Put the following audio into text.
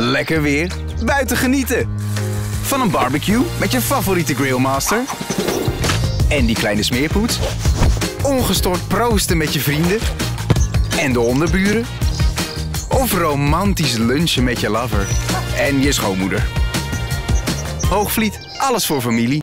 Lekker weer, buiten genieten. Van een barbecue met je favoriete grillmaster. En die kleine smeerpoets. Ongestoord proosten met je vrienden. En de onderburen. Of romantisch lunchen met je lover. En je schoonmoeder. Hoogvliet, alles voor familie.